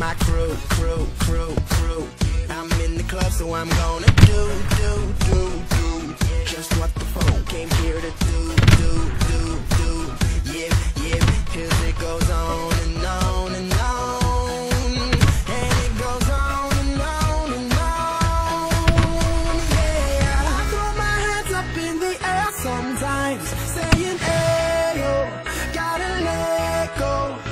my crew, crew, crew, crew. I'm in the club, so I'm gonna do, do, do, do. Just what the phone came here to do, do, do, do. Yeah, yeah, cause it goes on and on and on. And it goes on and on and on. Yeah, I throw my hands up in the air sometimes, saying, hey, yo, gotta let go.